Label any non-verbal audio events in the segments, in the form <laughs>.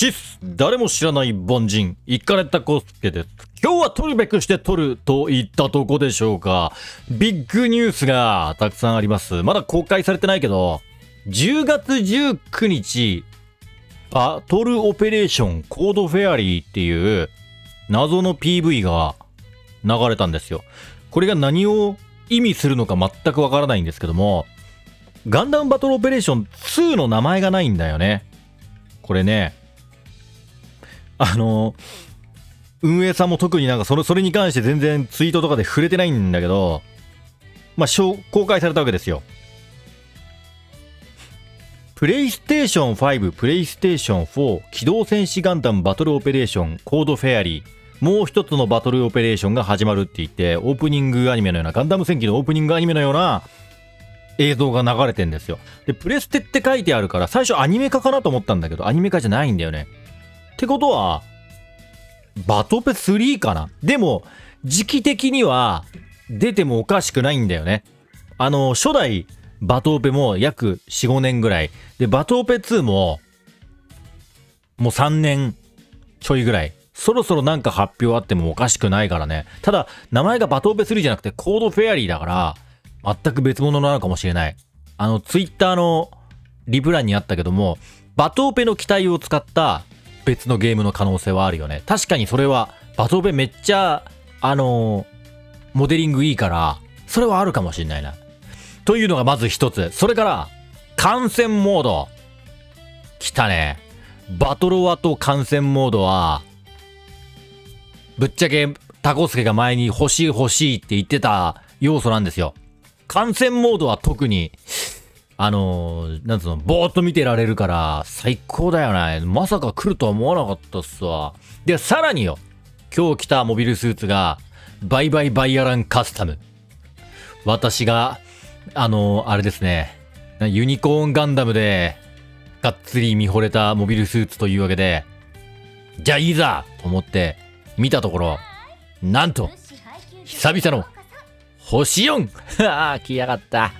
チス誰も知らない凡人、イカれタコスケです。今日は取るべくして取ると言ったとこでしょうか。ビッグニュースがたくさんあります。まだ公開されてないけど、10月19日、バトルオペレーションコードフェアリーっていう謎の PV が流れたんですよ。これが何を意味するのか全くわからないんですけども、ガンダムバトルオペレーション2の名前がないんだよね。これね、あの、運営さんも特になんかそれそれに関して全然ツイートとかで触れてないんだけど、まあ、公開されたわけですよ。プレイステーション5、プレイステーション4、機動戦士ガンダムバトルオペレーション、コードフェアリー、もう一つのバトルオペレーションが始まるって言って、オープニングアニメのような、ガンダム戦記のオープニングアニメのような映像が流れてんですよ。で、プレステって書いてあるから、最初アニメ化かなと思ったんだけど、アニメ化じゃないんだよね。ってことは、バトペ3かな？でも、時期的には出てもおかしくないんだよね。あの、初代バトオペも約4、5年ぐらい。で、バトオペ2も、もう3年ちょいぐらい。そろそろなんか発表あってもおかしくないからね。ただ、名前がバトオペ3じゃなくてコードフェアリーだから、全く別物なのかもしれない。あの、ツイッターのリプランにあったけども、バトオペの機体を使った別のゲームの可能性はあるよね。確かにそれは、バトベめっちゃ、あのー、モデリングいいから、それはあるかもしんないな。というのがまず一つ。それから、感染モード。来たね。バトロワと感染モードは、ぶっちゃけタコスケが前に欲しい欲しいって言ってた要素なんですよ。感染モードは特に、あのー、なんつうの、ぼーっと見てられるから、最高だよね。まさか来るとは思わなかったっすわ。で、さらによ、今日来たモビルスーツが、バイバイバイアランカスタム。私が、あのー、あれですね、ユニコーンガンダムで、がっつり見惚れたモビルスーツというわけで、じゃあいいざと思って見たところ、なんと、久々の星 4! <laughs> ああ、来やがった。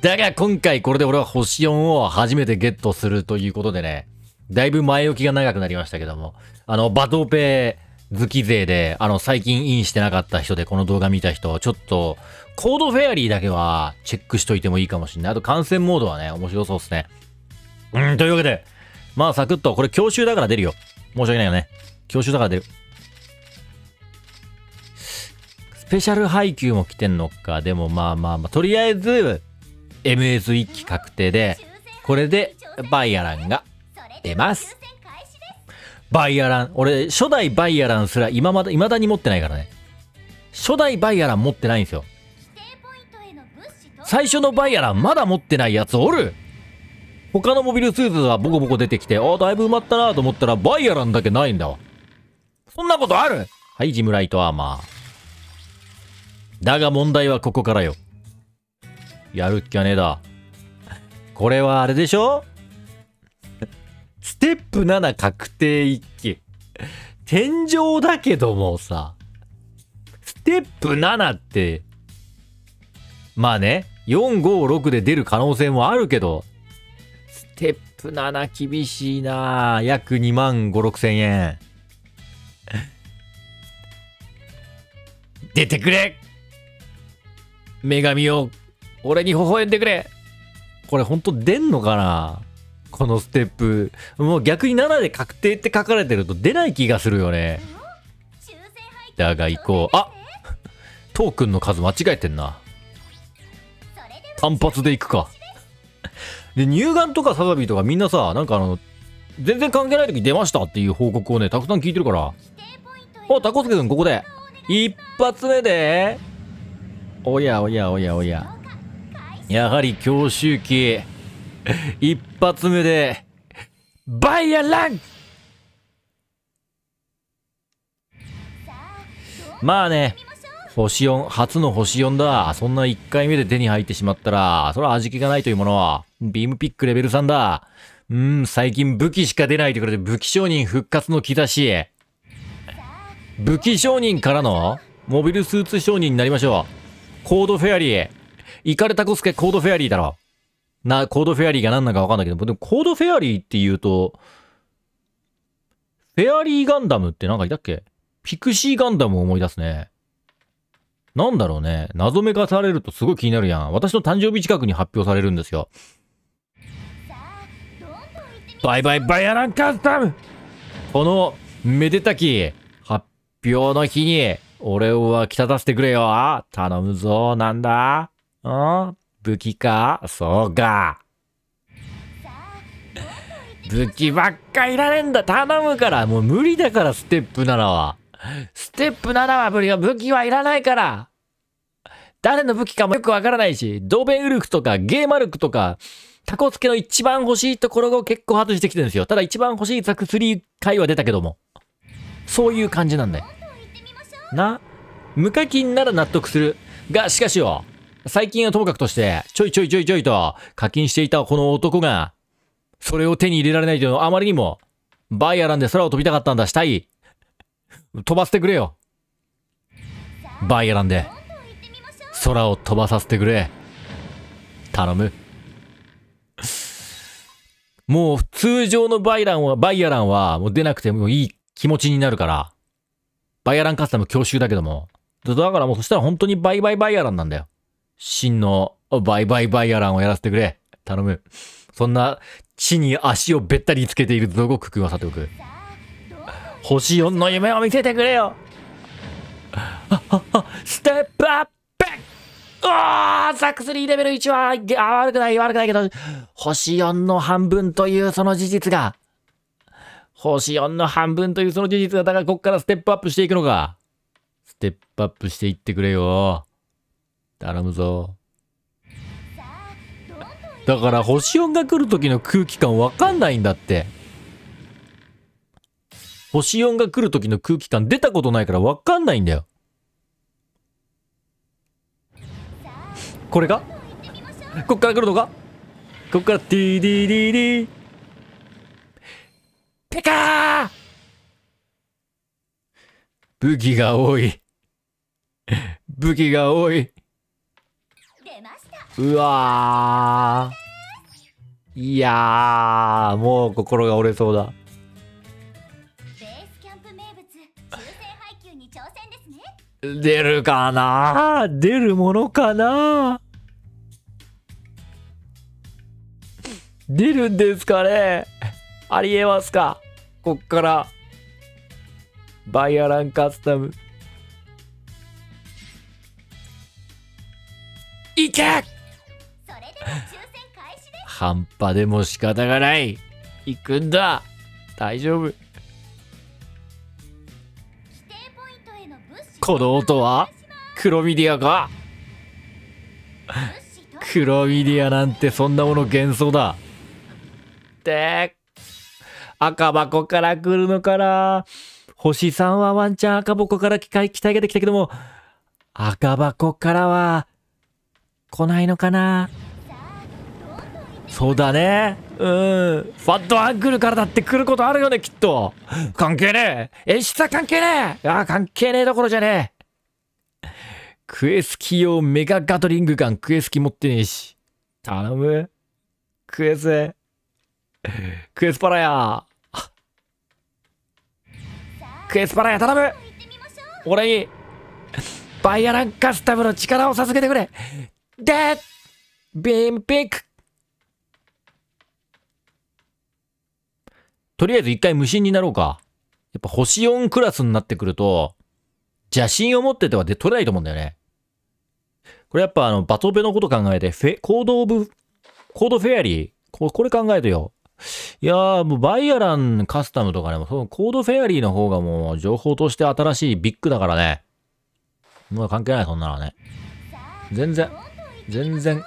だが今回これで俺は星4を初めてゲットするということでね、だいぶ前置きが長くなりましたけども、あの、バトペ好き勢で、あの、最近インしてなかった人でこの動画見た人、ちょっと、コードフェアリーだけはチェックしといてもいいかもしんない。あと感染モードはね、面白そうっすね。うん、というわけで、まあサクッと、これ教習だから出るよ。申し訳ないよね。教習だから出る。スペシャル配給も来てんのか。でもまあまあまあ、とりあえず、MS1 機確定で、これでバイアランが出ます。バイアラン、俺、初代バイアランすら今まだ、未だに持ってないからね。初代バイアラン持ってないんですよ。最初のバイアランまだ持ってないやつおる他のモビルスーツはボコボコ出てきて、ああ、だいぶ埋まったなと思ったら、バイアランだけないんだわ。そんなことある？はい、ジムライトアーマー。だが問題はここからよ。やるっきゃねえだ。これはあれでしょ？ステップ7確定一機。天井だけどもさ、ステップ7って、まあね、4、5、6で出る可能性もあるけど、ステップ7厳しいな約2万5、6千円。出てくれ女神を俺に微笑んでくれこれほんと出んのかな？このステップ。もう逆に7で確定って書かれてると出ない気がするよね。だが行こう。あトークンの数間違えてんな。単発で行くか。で、乳がんとかサザビーとかみんなさ、なんかあの、全然関係ない時出ましたっていう報告をね、たくさん聞いてるから。お、タコスケ君ここで。一発目で、おやおやおやおや。やはり強襲機、一発目で、バイアランまあね、星4、初の星4だ。そんな1回目で手に入ってしまったら、それは味気がないというものは、ビームピックレベル3だ。うん、最近武器しか出ないところで武器商人復活の兆し。武器商人からのモビルスーツ商人になりましょう。コードフェアリー。イカれタコスケコードフェアリーだろ。な、コードフェアリーが何なのかわかんないけど、でもコードフェアリーって言うと、フェアリーガンダムってなんかいたっけ？ピクシーガンダムを思い出すね。なんだろうね。謎めかされるとすごい気になるやん。私の誕生日近くに発表されるんですよ。バイバイバイアランカスタムこのめでたき発表の日に俺を湧き立たせてくれよ。頼むぞ。なんだん武器か？そうか。武器ばっかいらねえんだ。頼むから。もう無理だから、ステップ7は。ステップ7は無理が武器はいらないから。誰の武器かもよくわからないし、ドーベンウルフとかゲーマルクとか、タコツケの一番欲しいところを結構外してきてるんですよ。ただ一番欲しいザク3回は出たけども。そういう感じなんだよ。な？無課金なら納得する。が、しかしよ、最近はともかくとして、ちょいちょいちょいちょいと課金していたこの男が、それを手に入れられないというのはあまりにも、バイアランで空を飛びたかったんだ、したい。飛ばせてくれよ。バイアランで、空を飛ばさせてくれ。頼む。もう通常のバイランは、バイアランはもう出なくてもいい気持ちになるから。バイアランカスタム強襲だけども。だからもうそしたら本当にバイバイバイアランなんだよ。真のバイバイバイアランをやらせてくれ。頼む。そんな地に足をべったりつけているゾゴク君はさておく。星4の夢を見せてくれよステップアップうわーザックス3レベル1は悪くない悪くないけど、星4の半分というその事実が、星4の半分というその事実が、だからこっからステップアップしていくのか。ステップアップしていってくれよ。頼むぞ。だから星4が来る時の空気感わかんないんだって。星4が来る時の空気感出たことないからわかんないんだよ。これか？こっから来るのか？こっからティーディーディーディー。ペカー武器が多い。武器が多い。うわー。いやー、もう心が折れそうだ。出るかな？出るものかな？出るんですかね？ありえますか？こっから。バイアランカスタム。いけ半端でも仕方がない。行くんだ。大丈夫。この音はクロミディアか？クロミディアなんてそんなもの幻想だ。で、赤箱から来るのかな星さんはワンチャン赤箱から期待期待ができたけども、赤箱からは来ないのかな？そうだね。うん。ファットアングルからだって来ることあるよね、きっと。関係ねえ。演出は関係ねえ。ああ、関係ねえどころじゃねえ。クエスキ用メガガトリングガン、クエスキ持ってねえし。頼む。クエス。クエスパラや。クエスパラや、頼む。俺に、バイアランカスタムの力を授けてくれ。で、ビームピック。とりあえず一回無心になろうか。やっぱ星4クラスになってくると、邪心を持っててはで取れないと思うんだよね。これやっぱあの、バトベのこと考えて、フェ、コードオブ、コードフェアリー、ここれ考えてよ。いやー、もうバイアランカスタムとかね、もそのコードフェアリーの方がもう情報として新しいビッグだからね。もう関係ない、そんなのはね。全然、全然、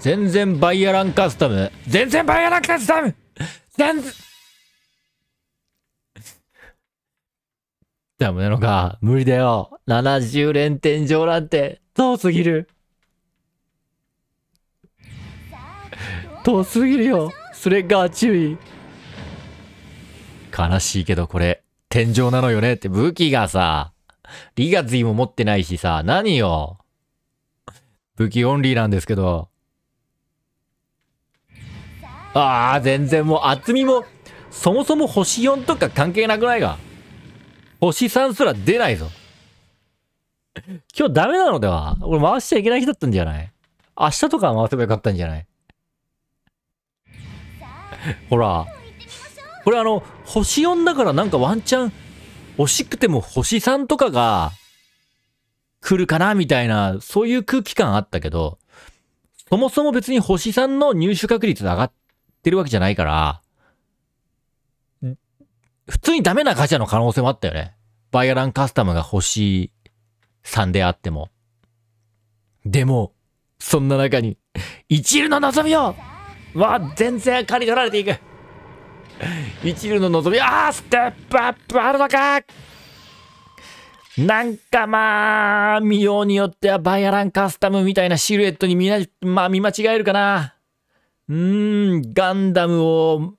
全然バイアランカスタム。全然バイアランカスタム全然、ダメなのか。無理だよ。70連天井なんて、遠すぎる。遠すぎるよ。それが注意。悲しいけどこれ、天井なのよねって武器がさ、リガズィも持ってないしさ、何よ。武器オンリーなんですけど。ああ、全然もう厚みも、そもそも星4とか関係なくないが星3すら出ないぞ。今日ダメなのでは？俺回しちゃいけない日だったんじゃない？明日とか回せばよかったんじゃない？ほら。これあの、星4だからなんかワンチャン惜しくても星3とかが来るかなみたいな、そういう空気感あったけど、そもそも別に星3の入手確率上がってるわけじゃないから、普通にダメなガチャの可能性もあったよね。バイアランカスタムが星3であっても。でも、そんな中に、一流の望みをわ、全然刈り取られていく。一流の望み、ああ、ステップアップあるのかなんかまあ、見ようによってはバイアランカスタムみたいなシルエットに見な、まあ見間違えるかな。うーん、ガンダムを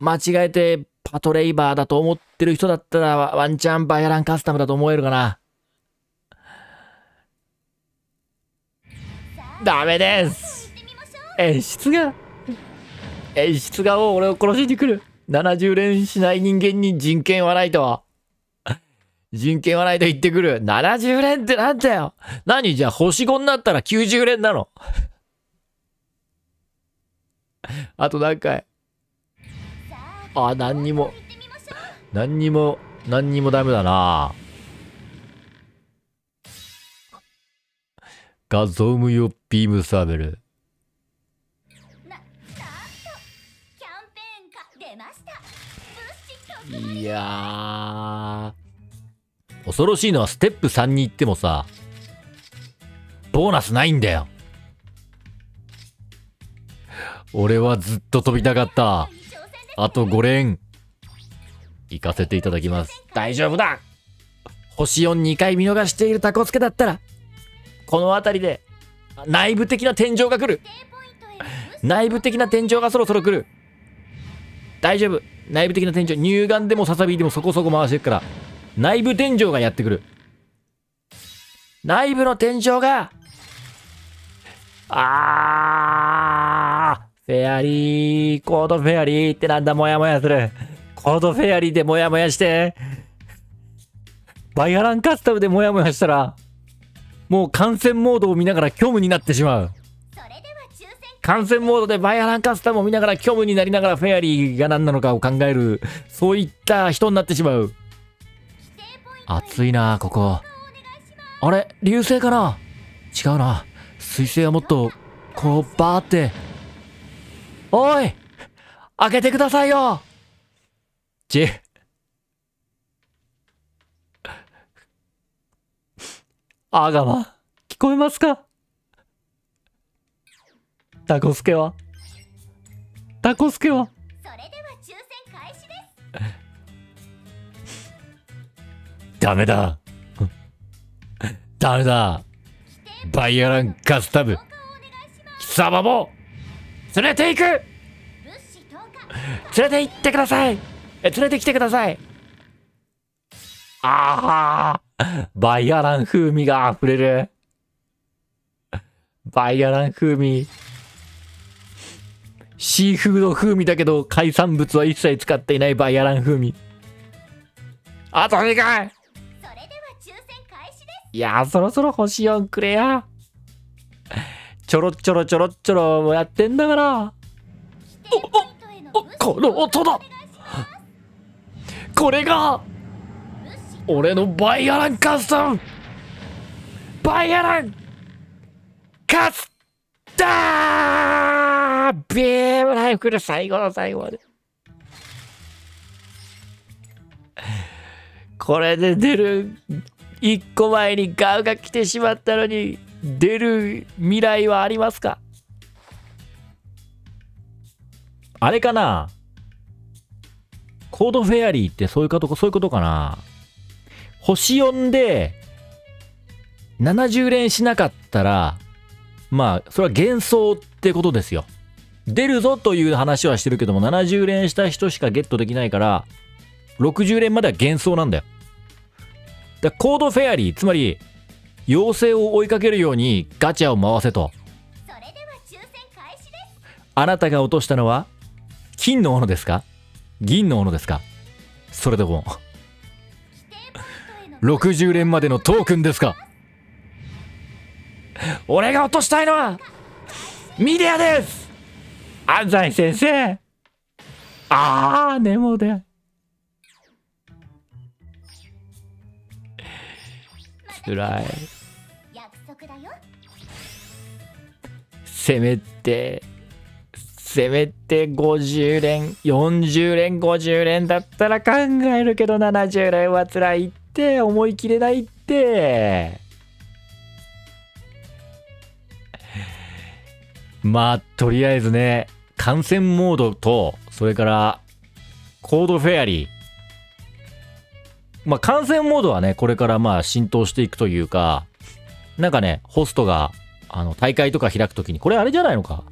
間違えてパトレイバーだと思ってる人だったらワンチャンバイアランカスタムだと思えるかな。ダメです演出が演出が俺を殺しに来る。70連しない人間に人権はないと。人権はないと言ってくる。70連ってなんだよ。何じゃあ星5になったら90連なの。あと何回？あ、何にも。何にも、何にもダメだな。画像無用ビームサーベル。いや恐ろしいのはステップ3に行ってもさ、ボーナスないんだよ。俺はずっと飛びたかった。あと5連。行かせていただきます。大丈夫だ星42回見逃しているタコスケだったら、この辺りで、内部的な天井が来る。内部的な天井がそろそろ来る。大丈夫。内部的な天井。νガンでもサザビーでもそこそこ回してるから。内部天井がやってくる。内部の天井が、あー、フェアリー、コードフェアリーってなんだ、もやもやする。コードフェアリーでもやもやして、バイアランカスタムでもやもやしたら、もう観戦モードを見ながら虚無になってしまう。感染モードでバイアランカスタムを見ながら虚無になりながらフェアリーが何なのかを考える、そういった人になってしまう。暑いなここ。あれ流星かな？違うな。水星はもっと、こう、バーって。おい開けてくださいよ。ち。あがま、聞こえますか？タコスケは？タコスケは？それでは抽選開始ですダメだ。<laughs> ダメだ。バイアランカスタム貴様も連れて行く。連れて行ってください。え連れてきてください。ああバイアラン風味が溢れる。バイアラン風味。シーフード風味だけど海産物は一切使っていないバイアラン風味。あと2回。いやそろそろ星4くれやちょろちょろちょろちょろやってんだから。おおおこの音だ。これが俺のバイアランカスタム。バイアランカスター。ビームライフル最後の最後まで。これで出る一個前にガウが来てしまったのに出る未来はありますか？あれかな？コードフェアリーってそういうことかそういうことかな？星4で70連しなかったらまあそれは幻想ってことですよ。出るぞという話はしてるけども70連した人しかゲットできないから60連までは幻想なんだよ。だコードフェアリーつまり妖精を追いかけるようにガチャを回せと。あなたが落としたのは金のものですか？銀のものですか？それでも <laughs> 60連までのトークンですか？俺が落としたいのはミディアです。安西先生。ああネモで。つらいせめてせめて50連40連50連だったら考えるけど70連は辛いって思い切れないって。<laughs> まあとりあえずね感染モードとそれからコードフェアリー。まあ感染モードはねこれからまあ浸透していくというかなんかねホストがあの大会とか開くときにこれあれじゃないのか？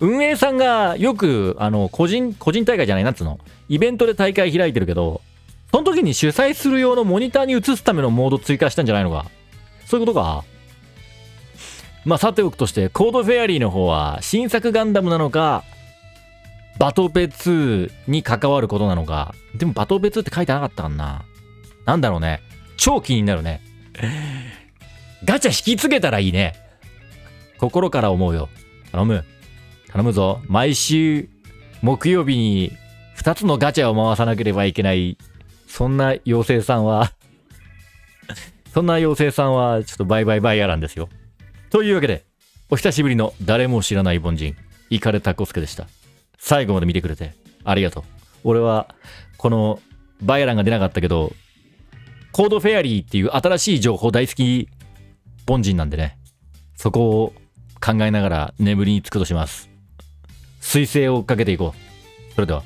運営さんがよくあの個人個人大会じゃないなんつうの？イベントで大会開いてるけどその時に主催する用のモニターに映すためのモード追加したんじゃないのか？そういうことか？まあさておくとしてコードフェアリーの方は新作ガンダムなのかバトペ2に関わることなのか？でもバトペ2って書いてなかったかな。なんだろうね。超気になるね。ガチャ引き継げたらいいね。心から思うよ。頼む。頼むぞ。毎週木曜日に2つのガチャを回さなければいけない。そんな妖精さんは <laughs> そんな妖精さんはちょっとバイバイバイヤランですよ。というわけで、お久しぶりの誰も知らない凡人、イカレタコスケでした。最後まで見てくれてありがとう。俺は、このバイアランが出なかったけど、コードフェアリーっていう新しい情報大好き凡人なんでね、そこを考えながら眠りにつくとします。彗星を追っかけていこう。それでは。